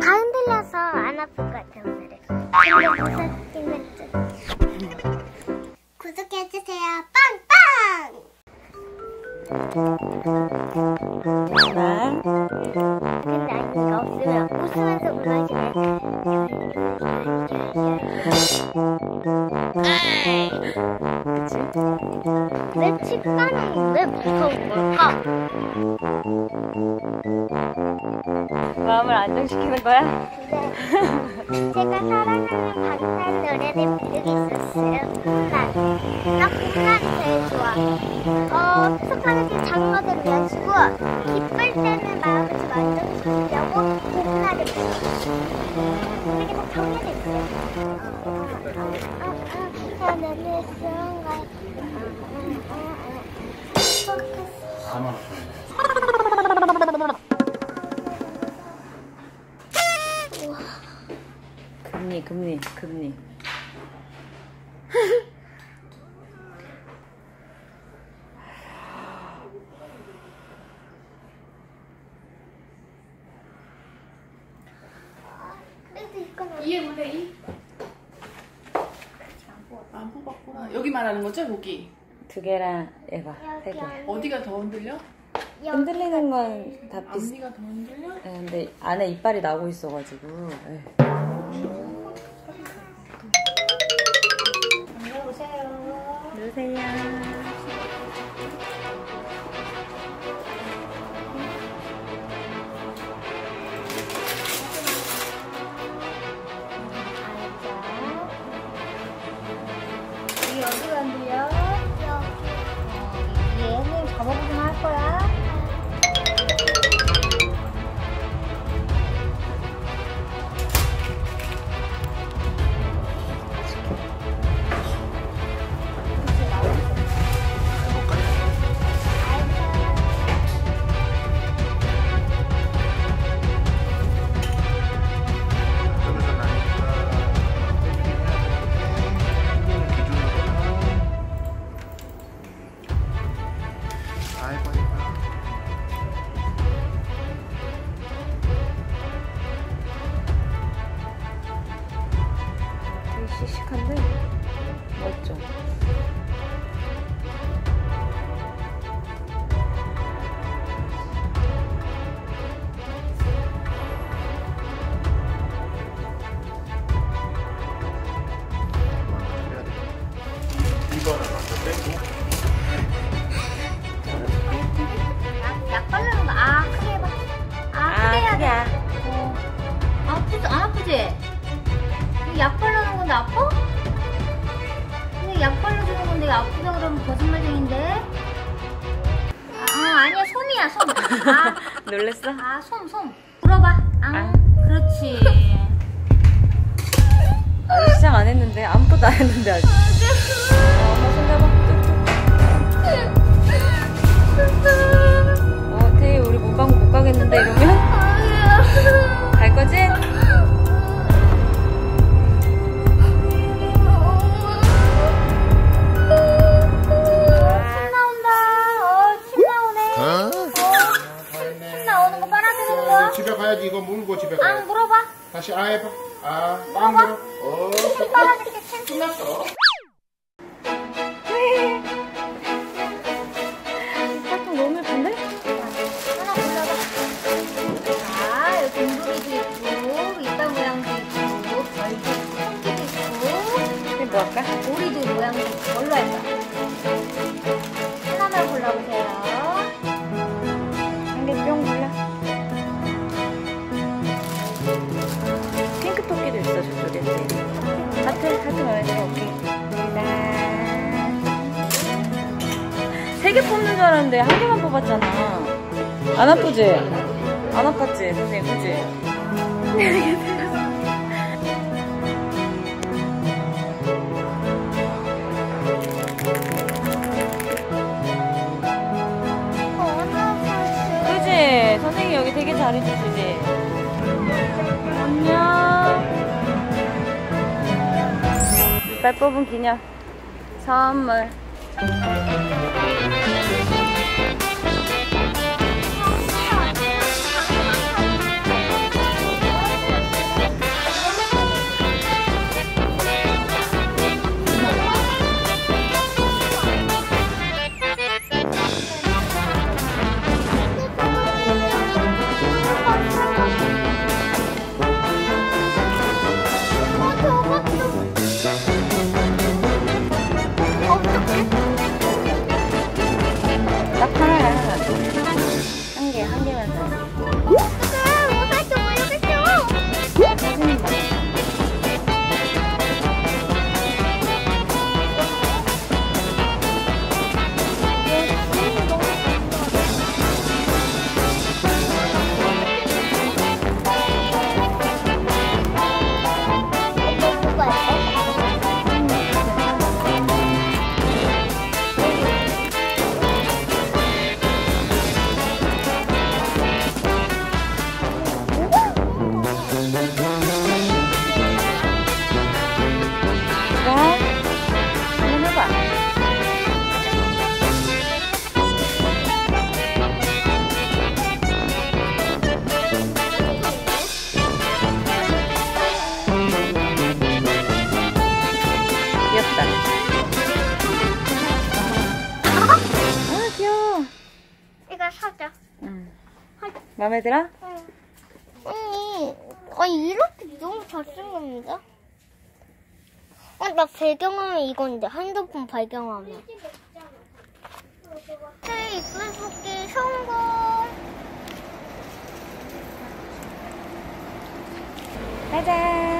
다 흔들려서 안 아플 것 같아 오늘은. 근데 무섭긴 했죠. 구독해주세요. 빵빵! 나 근데 아이가 없으면 웃으면서 불러주네. 왜 치과는 왜 무서운 걸까? 마음을 안정시키는 거야? 제가 사랑하는 박살 노래를 부르고 있었어요. 난, 나 봄날이 제일 좋아. 어, 수석하는 그 장어들을 가지고 기쁠 때는 마음을 좀 안정시키려고 봄날을 불러. 그리고 정해져 있어요. 하늘을 쏜가 4만 원. 금리 금리 금리 이해 못해 이? 안 뽑았구나. 여기 말하는 거죠 여기? 두 개랑 얘가 세 개. 어디가 더 흔들려? 흔들리는 건 다 비슷. 앞니가 더 흔들려? 네, 근데 안에 이빨이 나고 있어가지고. 네. 누 이 어디가 안들 되게 건데 아파? 근데 약 발라주는 건데 아프다 그러면 거짓말쟁인데? 아, 아니야, 솜이야, 솜. 아, 놀랬어? 아, 솜, 솜. 불어봐. 아, 아. 그렇지. 시작 안 했는데 아무것도 안 했는데 아직. 가야지 이거 물고 집에 가야 안 물어봐. 다시 아 해봐 아 빵 물어 어침 빨아들게, 침. 끝났어 짝꿍 너무 예쁜데? 하나 골라봐. 자, 여기 동그리도 있고, 이빨 모양도 있고, 별도 있고, 토끼도 있고, 이게 뭐 할까? 오리도 모양도 있고, 뭘로 할까? 하트 하트 들어 오케이. 세개 뽑는 줄 알았는데 한 개만 뽑았잖아. 안 아프지? 안 아팠지, 선생님? 그지? 이빨 뽑은 기념. 선물. 마음에 들어? 아니, 아니 이렇게 너무 잘생겼는데? 아, 나 배경화면 이건데 핸드폰 배경화면. 네, 이쁜 토끼 성공. 짜잔.